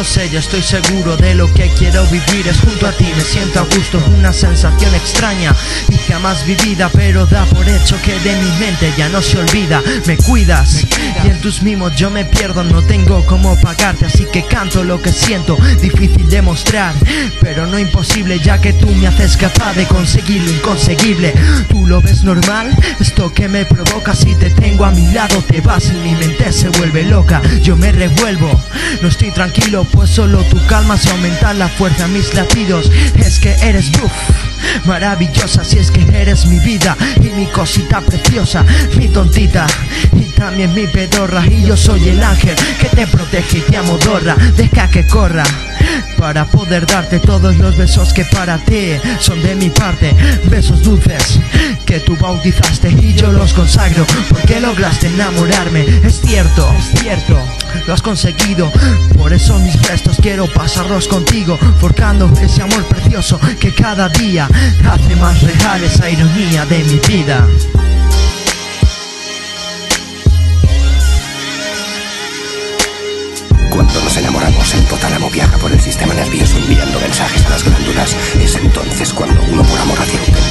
lo sé, yo estoy seguro de lo que quiero vivir. Es junto a ti, me siento a gusto, una sensación extraña Y jamás vivida, pero da por hecho que de mi mente ya no se olvida. Me cuidas, y en tus mimos yo me pierdo No tengo cómo pagarte, así que canto lo que siento Difícil de mostrar, pero no imposible Ya que tú me haces capaz de conseguir lo inconseguible. ¿Tú lo ves normal? Esto que me provoca si te tengo a mi lado Te vas y mi mente se vuelve loca. Yo me revuelvo, no estoy tranquilo Pues solo tu calma se aumenta la fuerza mis latidos. Es que eres buff Maravillosa si es que eres mi vida y mi cosita preciosa, mi tontita y también mi pedorra y yo soy el ángel que te protege y te amodorra, deja que corra para poder darte todos los besos que para ti son de mi parte, besos dulces que tú bautizaste y yo los consagro porque lograste enamorarme, es cierto, es cierto, lo has conseguido, por eso mis restos quiero pasarlos contigo, forjando ese amor precioso que cada día hace más real esa ironía de mi vida. Cuando nos enamoramos, el hipotálamo viaja por el sistema nervioso enviando mensajes a las glándulas. Es entonces cuando uno por amor auténticas locuras.